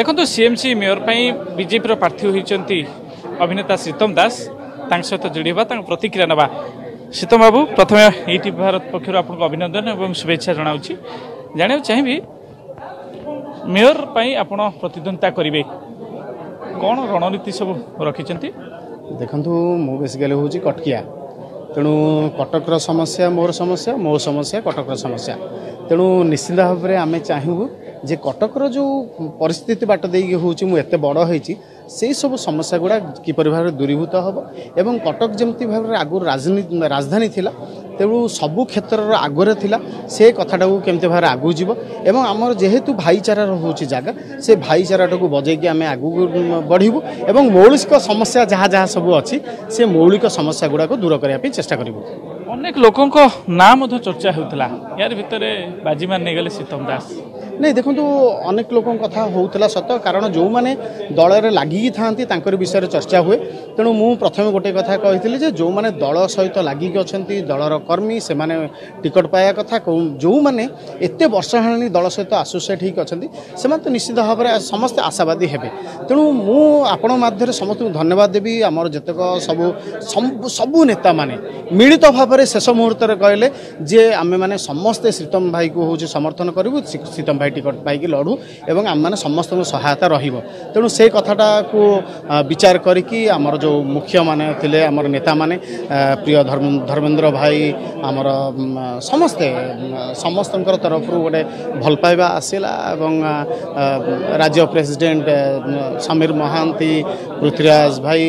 ଦେଖନ୍ତୁ CMC mayor ପାଇଁ ବିଜେପିର ପ୍ରାର୍ଥୀ ହୋଇଛନ୍ତି ଅଭିନେତା ଶ୍ରୀତମ ଦାସ ତାଙ୍କ ସହିତ ଯୋଡ଼ି ହେବା ତାଙ୍କ ପ୍ରତିକ୍ରିୟା ନେବା ଶ୍ରୀତମ ବାବୁ ପ୍ରଥମେ ଇଟି ଭାରତ ପକ୍ଷରୁ ଆପଣଙ୍କୁ ଅଭିନନ୍ଦନ ଏବଂ ଶୁଭେଚ୍ଛା ଜଣାଉଛି ଜାଣିବାକୁ ଚାହିଁବି ମେୟର ପାଇଁ ଆପଣ ପ୍ରତିଦ୍ୱନ୍ଦିତା କରିବେ କ'ଣ ରଣନୀତି ସବୁ ରଖିଛନ୍ତି ଦେଖନ୍ତୁ ମୁଁ ବେସିକାଲି ହେଉଛି କଟକିଆ ତେଣୁ କଟକର ସମସ୍ୟା ମୋର ସମସ୍ୟା ମୋ ସମସ୍ୟା କଟକର ସମସ୍ୟା ତେଣୁ ନିଶ୍ଚିନ୍ତ ଭାବରେ ଆମେ ଚାହିଁବୁ যে কটকর যে পরিস্থিতি বাট দিয়ে হচ্ছে মু এত বড় হয়েছি সেই সব সমস্যা গুড়া কিপর ভাবে দূরীভূত হব এবং কটক যেমি ভাবে আগর রাজধানী লা তেমন সবু ক্ষেত্রর আগরে লা সে কথাটা কমিটি ভাবে আগু যাব এবং আমার যেহেতু ভাইচারার হচ্ছে জায়গা সে ভাইচারাটাকে বজাইকি আমি আগুক বড়ু এবং মৌলিক সমস্যা যা যা সব অ সে মৌলিক সমস্যা গুড়া দূর করা চেষ্টা করবু ଅନେକ ଲୋକଙ୍କ ନାଁ ମଧ୍ୟ ଚର୍ଚ୍ଚା ହେଉଥିଲା ୟାରି ଭିତରେ ବାଜିମାର ନେଇଗଲେ ସୀତମ ଦାସ ନାଇଁ ଦେଖନ୍ତୁ ଅନେକ ଲୋକଙ୍କ କଥା ହେଉଥିଲା ସତ କାରଣ ଯେଉଁମାନେ ଦଳରେ ଲାଗିକି ଥାଆନ୍ତି ତାଙ୍କର ବିଷୟରେ ଚର୍ଚ୍ଚା ହୁଏ ତେଣୁ ମୁଁ ପ୍ରଥମେ ଗୋଟେ କଥା କହିଥିଲି ଯେ ଯେଉଁମାନେ ଦଳ ସହିତ ଲାଗିକି ଅଛନ୍ତି ଦଳର କର୍ମୀ ସେମାନେ ଟିକଟ ପାଇବା କଥା ଯେଉଁମାନେ ଏତେ ବର୍ଷ ହେଲାଣି ଦଳ ସହିତ ଆସୋସିଏଟ୍ ହେଇକି ଅଛନ୍ତି ସେମାନେ ତ ନିଶ୍ଚିତ ଭାବରେ ସମସ୍ତେ ଆଶାବାଦୀ ହେବେ ତେଣୁ ମୁଁ ଆପଣ ମାଧ୍ୟମରେ ସମସ୍ତଙ୍କୁ ଧନ୍ୟବାଦ ଦେବି ଆମର ଯେତେକ ସବୁ ସବୁ ନେତାମାନେ ମିଳିତ ଭାବରେ ଶେଷ ମୁହୂର୍ତ୍ତରେ କହିଲେ ଯେ ଆମେମାନେ ସମସ୍ତେ ଶ୍ରୀତମ ଭାଇକୁ ହେଉଛି ସମର୍ଥନ କରିବୁ ଶ୍ରୀତମ ଭାଇ ଟିକେଟ୍ ପାଇକି ଲଢ଼ୁ ଏବଂ ଆମେମାନେ ସମସ୍ତଙ୍କ ସହାୟତା ରହିବ ତେଣୁ ସେ କଥାଟାକୁ ବିଚାର କରିକି ଆମର ଯେଉଁ ମୁଖ୍ୟମାନେ ଥିଲେ ଆମର ନେତାମାନେ ପ୍ରିୟ ଧର୍ମେନ୍ଦ୍ର ଭାଇ ଆମର ସମସ୍ତେ ସମସ୍ତଙ୍କର ତରଫରୁ ଗୋଟେ ଭଲ ପାଇବା ଆସିଲା ଏବଂ ରାଜ୍ୟ ପ୍ରେସିଡ଼େଣ୍ଟ ସମୀର ମହାନ୍ତି ପୃଥ୍ୱୀରାଜ ଭାଇ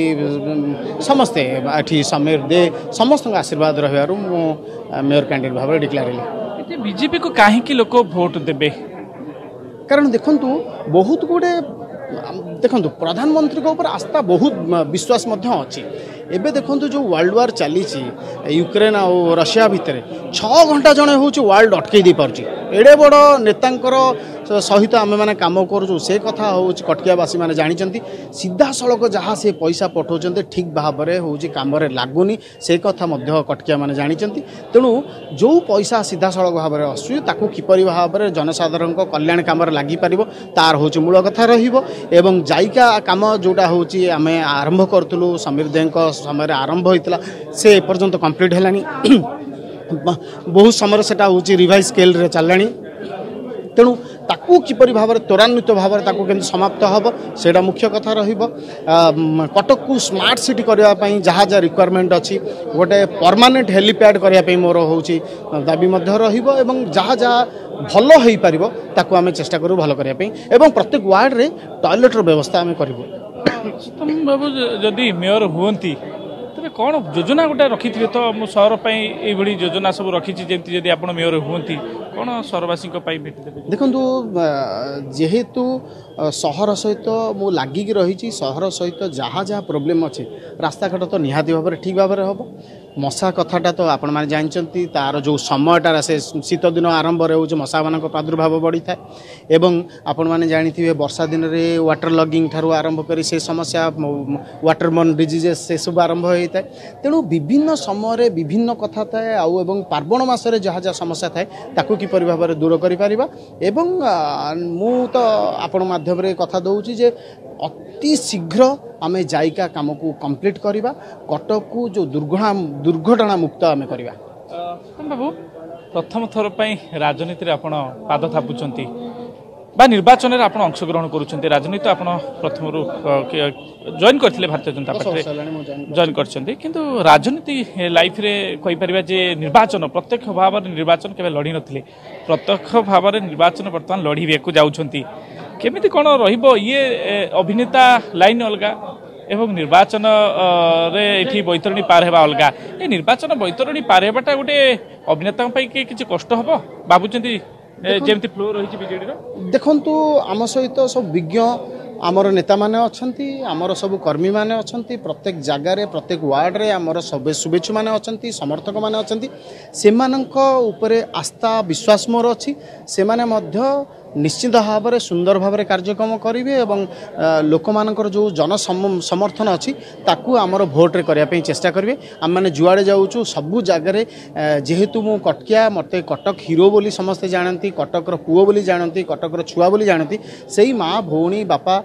ସମସ୍ତେ ଏଠି ସମୀର ଦେ ସମସ୍ତଙ୍କ ଆଶୀର୍ବାଦ ରହିବାରୁ ଥିବାରୁ ମୁଁ ମେୟର କ୍ୟାଣ୍ଡିଡେଟ୍ ଭାବରେ ଡିକ୍ଲେୟାର ହେଲି ବିଜେପିକୁ କାହିଁକି ଲୋକ ଭୋଟ ଦେବେ କାରଣ ଦେଖନ୍ତୁ ବହୁତ ଗୁଡ଼ିଏ ଦେଖନ୍ତୁ ପ୍ରଧାନମନ୍ତ୍ରୀଙ୍କ ଉପରେ ଆସ୍ଥା ବହୁତ ବିଶ୍ୱାସ ମଧ୍ୟ ଅଛି ଏବେ ଦେଖନ୍ତୁ ଯେଉଁ ୱାର୍ଲଡ ୱାର୍ ଚାଲିଛି ୟୁକ୍ରେନ୍ ଆଉ ରଷିଆ ଭିତରେ ଛଅ ଘଣ୍ଟା ଜଣେ ହେଉଛି ୱାର୍ଲଡ ଅଟକେଇ ଦେଇପାରୁଛି ଏଡ଼େ ବଡ଼ ନେତାଙ୍କର ସହିତ ଆମେମାନେ କାମ କରୁଛୁ ସେ କଥା ହେଉଛି କଟକିଆବାସୀମାନେ ଜାଣିଛନ୍ତି ସିଧାସଳଖ ଯାହା ସେ ପଇସା ପଠାଉଛନ୍ତି ଠିକ୍ ଭାବରେ ହେଉଛି କାମରେ ଲାଗୁନି ସେ କଥା ମଧ୍ୟ କଟକିଆମାନେ ଜାଣିଛନ୍ତି ତେଣୁ ଯେଉଁ ପଇସା ସିଧାସଳଖ ଭାବରେ ଆସୁଛି ତାକୁ କିପରି ଭାବରେ ଜନସାଧାରଣଙ୍କ କଲ୍ୟାଣ କାମରେ ଲାଗିପାରିବ ତାର ହେଉଛି ମୂଳ କଥା ରହିବ ଏବଂ ଜାଇକା କାମ ଯେଉଁଟା ହେଉଛି ଆମେ ଆରମ୍ଭ କରୁଥିଲୁ ସମୀର ଦେଙ୍କ ସମୟରେ ଆରମ୍ଭ ହୋଇଥିଲା ସେ ଏପର୍ଯ୍ୟନ୍ତ କମ୍ପ୍ଲିଟ୍ ହେଲାଣି ବହୁତ ସମୟରେ ସେଇଟା ହେଉଛି ରିଭାଇଜ୍ ସ୍କେଲ୍ରେ ଚାଲିଲାଣି ତେଣୁ ତାକୁ କିପରି ଭାବରେ ତ୍ୱରାନ୍ୱିତ ଭାବରେ ତାକୁ କେମିତି ସମାପ୍ତ ହେବ ସେଇଟା ମୁଖ୍ୟ କଥା ରହିବ କଟକକୁ ସ୍ମାର୍ଟ ସିଟି କରିବା ପାଇଁ ଯାହା ଯାହା ରିକ୍ୱାରମେଣ୍ଟ ଅଛି ଗୋଟେ ପରମାନେଣ୍ଟ ହେଲିପ୍ୟାଡ଼ କରିବା ପାଇଁ ମୋର ହେଉଛି ଦାବି ମଧ୍ୟ ରହିବ ଏବଂ ଯାହା ଯାହା ଭଲ ହୋଇପାରିବ ତାକୁ ଆମେ ଚେଷ୍ଟା କରୁ ଭଲ କରିବା ପାଇଁ ଏବଂ ପ୍ରତ୍ୟେକ ୱାର୍ଡ଼ରେ ଟଏଲେଟ୍ର ବ୍ୟବସ୍ଥା ଆମେ କରିବୁ ତମ ବାବୁ ଯଦି ମେୟର ହୁଅନ୍ତି ତେବେ କ'ଣ ଯୋଜନା ଗୋଟେ ରଖିଥିବେ ତ ମୁଁ ସହର ପାଇଁ ଏଇଭଳି ଯୋଜନା ସବୁ ରଖିଛି ଯେମିତି ଯଦି ଆପଣ ମେୟର ହୁଅନ୍ତି କ'ଣ ସହରବାସୀଙ୍କ ପାଇଁ ଭେଟି ଦେବେ ଦେଖନ୍ତୁ ଯେହେତୁ ସହର ସହିତ ମୁଁ ଲାଗିକି ରହିଛି ସହର ସହିତ ଯାହା ଯାହା ପ୍ରୋବ୍ଲେମ୍ ଅଛି ରାସ୍ତାଘାଟ ତ ନିହାତି ଭାବରେ ଠିକ୍ ଭାବରେ ହେବ ମଶା କଥାଟା ତ ଆପଣମାନେ ଜାଣିଛନ୍ତି ତା'ର ଯେଉଁ ସମୟଟା ସେ ଶୀତଦିନ ଆରମ୍ଭରେ ହେଉଛି ମଶାମାନଙ୍କ ପ୍ରାଦୁର୍ଭାବ ବଢ଼ିଥାଏ ଏବଂ ଆପଣମାନେ ଜାଣିଥିବେ ବର୍ଷା ଦିନରେ ୱାଟର ଲଗିଂ ଠାରୁ ଆରମ୍ଭ କରି ସେ ସମସ୍ୟା ୱାଟରବର୍ନ ଡିଜିଜେସ୍ ସେସବୁ ଆରମ୍ଭ ହୋଇଥାଏ ତେଣୁ ବିଭିନ୍ନ ସମୟରେ ବିଭିନ୍ନ କଥା ଥାଏ ଆଉ ଏବଂ ପାର୍ବଣ ମାସରେ ଯାହା ଯାହା ସମସ୍ୟା ଥାଏ ତାକୁ কিপর ভাবে দূর করে পারিবা এবং মু তো আপন মাধ্যমে কথা দৌছি যে অতি শীঘ্র আমি জায়গা কামকু কমপ্লিট করা কটকু যে দুর্ঘটনা দুর্ঘটনা মুক্ত আমি করা বাবু প্রথম থর রাজনীতি আপনার পাদ থাপুচার বা নির্বাচনের আপনার অংশগ্রহণ করছেন রাজনীতি আপনার প্রথম জয়েন করে ভারতীয় জনতা পার্টি জয়েন করছেন কিন্তু রাজনীতি লাইফরে কইপার যে নির্বাচন প্রত্যক্ষ ভাবে নির্বাচন কেবে লড়ি নথিলে প্রত্যক্ষ ভাবে নির্বাচন বর্তমান লড়িবাকু যাচ্ছেন কেমিতি কোণ রহব ইয়ে অভিনেতা লাইন অলগা এবং নির্বাচনরে এটি বৈতরণী পার হওয়া অলগা এই নির্বাচন বৈতরণী পার হওয়াটা গোটে অভিনেতা কিছু কষ্ট হব ভাবুচ্ছেন ଯେମିତି ଫ୍ଲୋ ରହିଛି ବିଜେଡ଼ିର ଦେଖନ୍ତୁ ଆମ ସହିତ ସବୁ ବିଜ୍ଞ ଆମର ନେତାମାନେ ଅଛନ୍ତି ଆମର ସବୁ କର୍ମୀମାନେ ଅଛନ୍ତି ପ୍ରତ୍ୟେକ ଜାଗାରେ ପ୍ରତ୍ୟେକ ୱାର୍ଡ଼ରେ ଆମର ସବୁ ଶୁଭେଚ୍ଛୁମାନେ ଅଛନ୍ତି ସମର୍ଥକମାନେ ଅଛନ୍ତି ସେମାନଙ୍କ ଉପରେ ଆସ୍ଥା ବିଶ୍ୱାସ ମୋର ଅଛି ସେମାନେ ମଧ୍ୟ ନିଶ୍ଚିନ୍ତ ଭାବରେ ସୁନ୍ଦର ଭାବରେ କାର୍ଯ୍ୟକ୍ରମ କରିବେ ଏବଂ ଲୋକମାନଙ୍କର ଯେଉଁ ଜନ ସମର୍ଥନ ଅଛି ତାକୁ ଆମର ଭୋଟରେ କରିବା ପାଇଁ ଚେଷ୍ଟା କରିବେ ଆମେମାନେ ଯୁଆଡ଼େ ଯାଉଛୁ ସବୁ ଜାଗାରେ ଯେହେତୁ ମୁଁ କଟକିଆ ମୋତେ କଟକ ହିରୋ ବୋଲି ସମସ୍ତେ ଜାଣନ୍ତି କଟକର ପୁଅ ବୋଲି ଜାଣନ୍ତି କଟକର ଛୁଆ ବୋଲି ଜାଣନ୍ତି ସେଇ ମାଆ ଭଉଣୀ ବାପା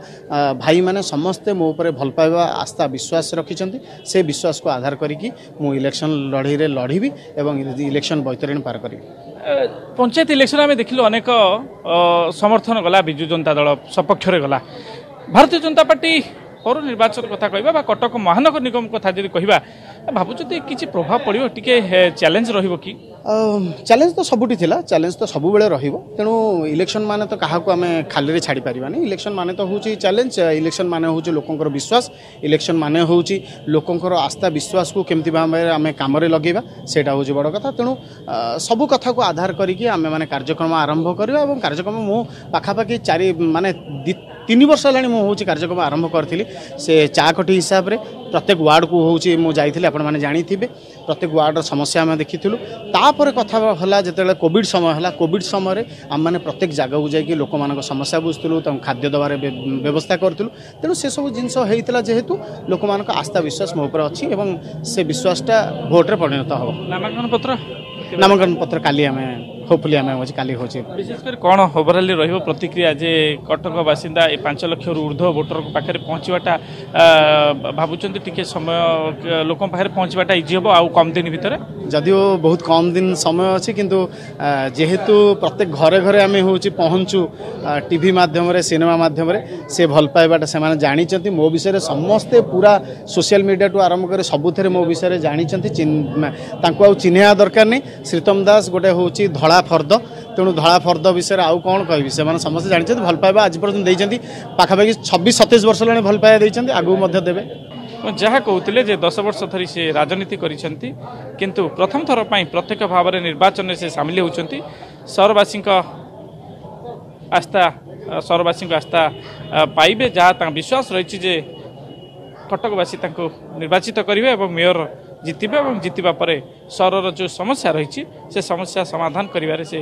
ଭାଇମାନେ ସମସ୍ତେ ମୋ ଉପରେ ଭଲ ପାଇବା ଆସ୍ଥା ବିଶ୍ୱାସ ରଖିଛନ୍ତି ସେ ବିଶ୍ୱାସକୁ ଆଧାର କରିକି ମୁଁ ଇଲେକ୍ସନ୍ ଲଢ଼େଇରେ ଲଢ଼ିବି ଏବଂ ଇଲେକ୍ସନ୍ ବୈତରଣୀ ପାର କରିବି ପଞ୍ଚାୟତ ଇଲେକ୍ସନ୍ ଆମେ ଦେଖିଲୁ ଅନେକ ସମର୍ଥନ ଗଲା ବିଜୁ ଜନତା ଦଳ ସପକ୍ଷରେ ଗଲା ଭାରତୀୟ ଜନତା ପାର୍ଟି পৌর নির্বাচন কথা কহা বা কটক মহানগর নিগম কথা যদি কহা ভাবুছ কিছু প্রভাব পড়ব টিকে চ্যালেঞ্জ রহব কি চ্যালেঞ্জ তো সবুটি লা চ্যালেঞ্জ তো সবুলে রহব তেণু ইলেকশন মানে তো কাহকু আমি খালি ছাড়ি পারিবানি ইলেকশন মানে তো হচ্ছে চ্যালেঞ্জ ইলেকশন মানে হচ্ছে লোকর বিশ্বাস ইলেকশন মানে হচ্ছে লোকর আস্থা বিশ্বাসকে কমিটি ভাবে আমি কামরে লগাইবা সেটা হচ্ছে বড় কথা তেণু সবু কথাকে আধার করি আমি মানে কার্যক্রম আরম্ভ করা এবং কার্যক্রম মু পাখাপাখি চারি মানে ତିନି ବର୍ଷ ହେଲାଣି ମୁଁ ହେଉଛି କାର୍ଯ୍ୟକ୍ରମ ଆରମ୍ଭ କରିଥିଲି ସେ ଚାକଟି ହିସାବରେ ପ୍ରତ୍ୟେକ ୱାର୍ଡ଼କୁ ହେଉଛି ମୁଁ ଯାଇଥିଲି ଆପଣମାନେ ଜାଣିଥିବେ ପ୍ରତ୍ୟେକ ୱାର୍ଡ଼ର ସମସ୍ୟା ଆମେ ଦେଖିଥିଲୁ ତାପରେ କଥା ହେଲା ଯେତେବେଳେ କୋଭିଡ଼ ସମୟ ହେଲା କୋଭିଡ଼ ସମୟରେ ଆମମାନେ ପ୍ରତ୍ୟେକ ଜାଗାକୁ ଯାଇକି ଲୋକମାନଙ୍କ ସମସ୍ୟା ବୁଝୁଥିଲୁ ତାଙ୍କୁ ଖାଦ୍ୟ ଦେବାର ବ୍ୟବସ୍ଥା କରୁଥିଲୁ ତେଣୁ ସେସବୁ ଜିନିଷ ହେଇଥିଲା ଯେହେତୁ ଲୋକମାନଙ୍କ ଆସ୍ଥା ବିଶ୍ୱାସ ମୋ ଉପରେ ଅଛି ଏବଂ ସେ ବିଶ୍ୱାସଟା ଭୋଟ୍ରେ ପରିଣତ ହେବ ନାମାଙ୍କନ ପତ୍ର নামাঙ্কন পত্র কালি আমি হোপফুলি আমি হচ্ছে কালি হচ্ছে বিশেষ করে কোণ হবরালি রহব প্রতিক্রিয়া যে কটক বাসিন্দা এই পাঁচ লক্ষর ঊর্ধ্ব ভোটর পাখে পৌঁছবাটা ভাবুছেন টিকি সময় লোক পাখে পৌঁছবাটা ইজি হব আউ কম দিন ভিতরে যদিও বহুত কম দিন সময় আছে কিন্তু যেহেতু প্রত্যেক ঘরে ঘরে আমি হচ্ছে পৌঁছু টিভি মাধ্যমে সিনেমা মাধ্যমে সে ভাল পাইবাটা সে জাঁচান মো বিষয়ে সমস্তে পুরা সোশিয়াল মিডিয়া টু আরম্ভ করে সবুথে মো বিষয়ে জাঁচান তা আউ দরকার নেই ଶ୍ରୀତମ ଦାସ ଗୋଟେ ହେଉଛି ଧଳା ଫର୍ଦ୍ଦ ତେଣୁ ଧଳା ଫର୍ଦ୍ଦ ବିଷୟରେ ଆଉ କ'ଣ କହିବି ସେମାନେ ସମସ୍ତେ ଜାଣିଛନ୍ତି ଭଲ ପାଇବା ଆଜି ପର୍ଯ୍ୟନ୍ତ ଦେଇଛନ୍ତି ପାଖାପାଖି ଛବିଶ ସତେଇଶ ବର୍ଷ ହେଲାଣି ଭଲ ପାଇବା ଦେଇଛନ୍ତି ଆଗକୁ ମଧ୍ୟ ଦେବେ ଯାହା କହୁଥିଲେ ଯେ ଦଶ ବର୍ଷ ଧରି ସେ ରାଜନୀତି କରିଛନ୍ତି କିନ୍ତୁ ପ୍ରଥମ ଥର ପାଇଁ ପ୍ରତ୍ୟକ୍ଷ ଭାବରେ ନିର୍ବାଚନରେ ସେ ସାମିଲ ହେଉଛନ୍ତି ସହରବାସୀଙ୍କ ଆସ୍ଥା ସହରବାସୀଙ୍କ ଆସ୍ଥା ପାଇବେ ଯାହା ତାଙ୍କ ବିଶ୍ୱାସ ରହିଛି ଯେ କଟକବାସୀ ତାଙ୍କୁ ନିର୍ବାଚିତ କରିବେ ଏବଂ ମେୟର ଜିତିବେ ଏବଂ ଜିତିବା ପରେ ସହରର ଯେଉଁ ସମସ୍ୟା ରହିଛି ସେ ସମସ୍ୟା ସମାଧାନ କରିବାରେ ସେ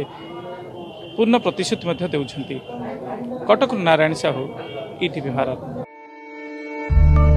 ପୂର୍ଣ୍ଣ ପ୍ରତିଶ୍ରୁତି ମଧ୍ୟ ଦେଉଛନ୍ତି କଟକରୁ ନାରାୟଣ ସାହୁ ଇଟିଭି e ଭାରତ